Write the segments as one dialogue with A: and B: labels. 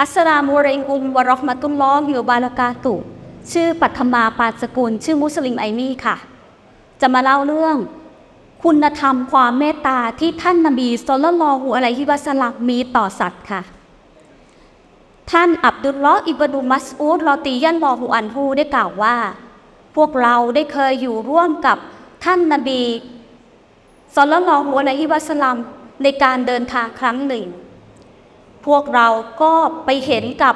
A: السلام عليكم ورحمة الله وبركاته ชื่อปัทมาปาสกุล ชื่อมุสลิมไอมี่ค่ะ จะมาเล่าเรื่อง คุณธรรมความเมตตาที่ท่านนบี صلى الله عليه وسلم มีต่อสัตว์ค่ะ ท่านอับดุลลอฮ์อิบนุมัสอูดرضي الله عنه ได้กล่าวว่า พวกเราได้เคยอยู่ร่วมกับท่านนบี صلى الله عليه وسلمในการเดินทางครั้งหนึ่ง พวกเราก็ไปเห็นกับ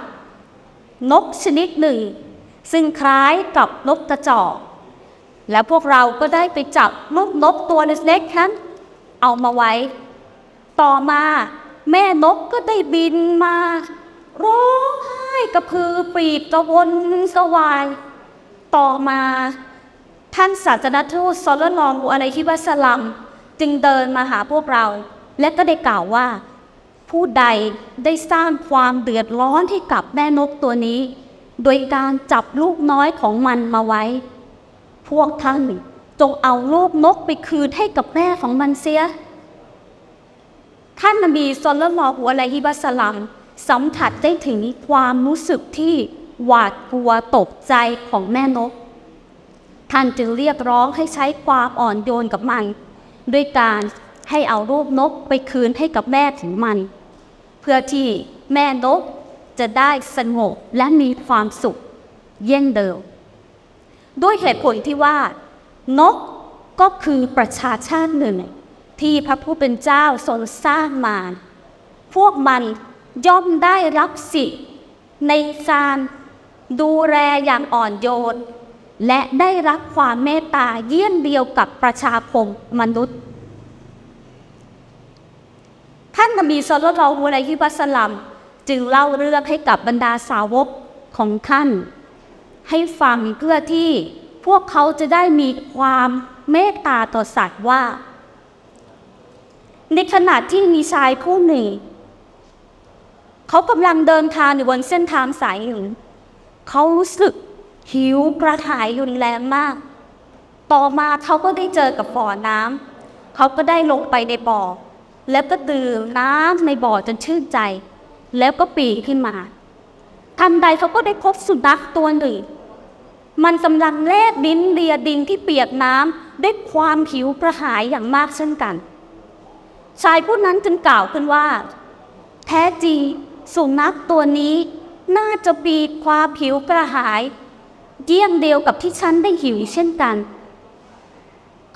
A: นกชนิดหนึ่ง ซึ่งคล้ายกับนกกระจอก และพวกเราก็ได้ไปจับลูกนกตัวเล็กๆนั้นเอามาไว้ ต่อมาแม่นกก็ได้บินมาร้องไห้กระพือปรีดกระวนกระวาย ต่อมาท่านศาสนทูตซอลลอฮุอะลัยฮิวะสลัม จึงเดินมาหาพวกเรา และก็ได้กล่าวว่า ผู้ใดได้สร้างความเดือดร้อนให้กับแม่นกตัวนี้ โดยการจับลูกน้อยของมันมาไว้ พวกท่านจงเอาลูกนกไปคืนให้กับแม่ของมันเสีย ท่านนบีซอลลัลลอฮุอะลัยฮิวะสลัมสัมผัสได้ถึงความรู้สึกที่หวาดกลัวตกใจของแม่นก ท่านจึงเรียกร้องให้ใช้ความอ่อนโยนกับมัน ด้วยการให้เอารูปนกไปคืนให้กับแม่ของมัน เพื่อที่แม่นกจะได้สงบและมีความสุขเยี่ยงเดิม ด้วยเหตุผลที่ว่า นกก็คือประชาชาติหนึ่ง ที่พระผู้เป็นเจ้าทรงสร้างมา พวกมันย่อมได้รับสิทธิในการดูแลอย่างอ่อนโยน และได้รับความเมตตาเยี่ยมเดียวกับประชาคมมนุษย์านนบีสุลต่านอะลัยฮิวะสลัม จึงเล่าเรื่องให้กับบรรดาสาวกของท่าน ให้ฟังเพื่อที่พวกเขาจะได้มีความเมตตาต่อสัตว์ว่า ในขณะที่มีชายผู้หนึ่ง เขากำลังเดินทางอยู่บนเส้นทางสายหนึ่งเขารู้สึกหิวกระหายรุนแรงมาก ต่อมาเขาก็ได้เจอกับบ่อน้ำเขาก็ได้ลงไปในบ่อ แล้วก็ดื่มน้ำในบ่อจนชื่นใจ แล้วก็ปีขึ้นมา ทันใดเขาก็ได้พบสุนัขตัวหนึ่ง มันกำลังแลบลิ้นเลียดินที่เปียกน้ำด้วยความหิวกระหายอย่างมากเช่นกัน ชายผู้นั้นจึงกล่าวขึ้นว่า แท้จริงสุนัขตัวนี้น่าจะปีความหิวกระหายเยี่ยงเดียวกับที่ฉันได้หิวเช่นกัน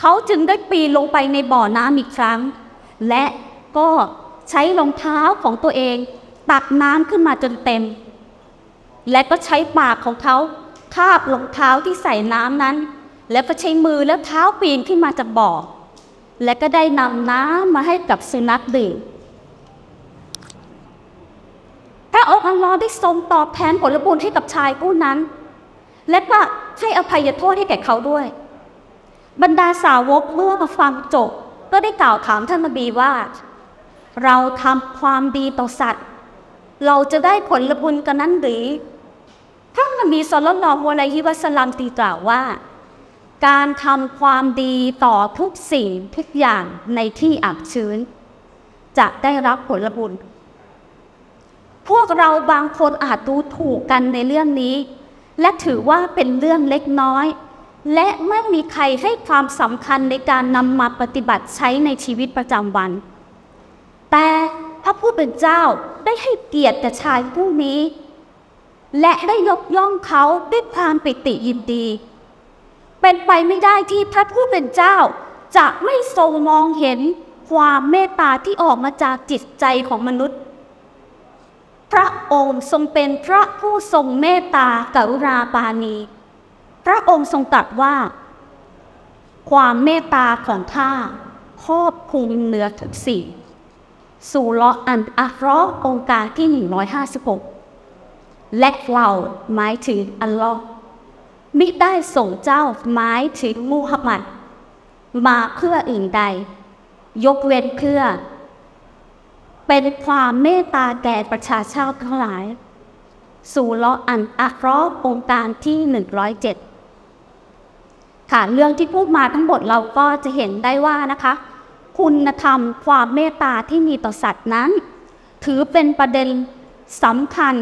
A: เขาจึงได้ปีนลงไปในบ่อน้ำอีกครั้ง และก็ใช้รองเท้าของตัวเอง ตักน้ำขึ้นมาจนเต็ม และก็ใช้ปากของเขาคาบรองเท้าที่ใส่น้ำนั้น แล้วก็ใช้มือและเท้าปีนขึ้นมาจากบ่อ และก็ได้นำน้ำมาให้กับสุนัขดื่มพระองค์อัลลอฮ์ได้ทรงตอบแทนผลบุญให้กับชายผู้นั้น และก็ให้อภัยโทษให้แก่เขาด้วย บรรดาสาวกเมื่อมาฟังจบ ก็ได้กล่าวถามท่านนบีว่า เราทำความดีต่อสัตว์ เราจะได้ผลบุญกันนั้นหรือท่านนบีสุลตานอะลัยฮิวะสลัมตีกล่าวว่า การทำความดีต่อทุกสิ่งทุกอย่างในที่อับชื้น จะได้รับผลบุญ พวกเราบางคนอาจดูถูกกันในเรื่องนี้ และถือว่าเป็นเรื่องเล็กน้อย และไม่มีใครให้ความสำคัญในการนำมาปฏิบัติใช้ในชีวิตประจำวัน แต่พระผู้เป็นเจ้าได้ให้เกียรติแก่ชายผู้นี้ และได้ยกย่องเขาด้วยความปิติยินดี เป็นไปไม่ได้ที่พระผู้เป็นเจ้าจะไม่ทรงมองเห็นความเมตตาที่ออกมาจากจิตใจของมนุษย์ พระองค์ทรงเป็นพระผู้ทรงเมตตากรุณาปาณี พระองค์ทรงตรัสว่า ความเมตตาของข้าครอบคลุมเหนือทุกสิ่งสู่ลออันอัลลอฮ์องค์การที่ 156 และเราหมายถึงอัลลอฮ์มิได้ส่งเจ้าหมายถึงมูฮัมหมัด มาเพื่ออื่นใด ยกเว้นเพื่อ เป็นความเมตตาแก่ประชาชาติทั้งหลายสู่ลออันอัลลอฮ์องค์การที่ 107 ค่ะเรื่องที่พูดมาทั้งหมดเราก็จะเห็นได้ว่านะคะ คุณธรรมความเมตตาที่มีต่อสัตว์นั้น ถือเป็นประเด็นสำคัญ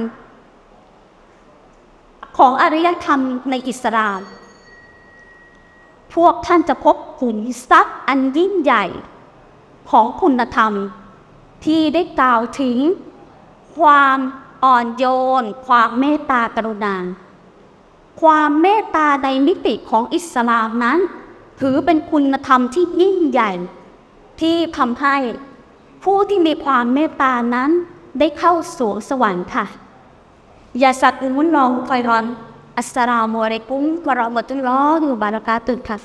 A: ของอารยธรรมในอิสลาม พวกท่านจะพบขุนทรัพย์อันยิ่งใหญ่ ของคุณธรรม ที่ได้กล่าวถึง ความอ่อนโยน ความเมตตากรุณา ความเมตตาในมิติของอิสลามนั้น ถือเป็นคุณธรรมที่ยิ่งใหญ่ ที่ทำให้ผู้ที่มีความเมตตานั้นได้เข้าสู่สวรรค์ค่ะยาสัตว์มุนลองคอยรอนอัสสลามุอะลัยกุมวะเราะมะตุลลอฮิวะบะเราะกาตุฮ์ค่ะ